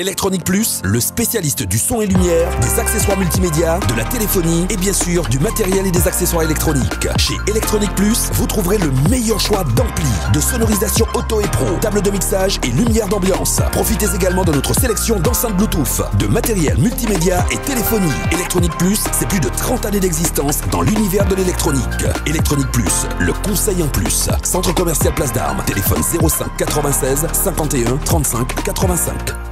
Electronic Plus, le spécialiste du son et lumière, des accessoires multimédia, de la téléphonie et bien sûr du matériel et des accessoires électroniques. Chez Electronic Plus, vous trouverez le meilleur choix d'ampli, de sonorisation auto et pro, table de mixage et lumière d'ambiance. Profitez également de notre sélection d'enceintes Bluetooth, de matériel multimédia et téléphonie. Electronic Plus, c'est plus de 30 années d'existence dans l'univers de l'électronique. Electronic Plus, le conseil en plus. Centre commercial Place d'Armes, téléphone 05 96 51 35 85.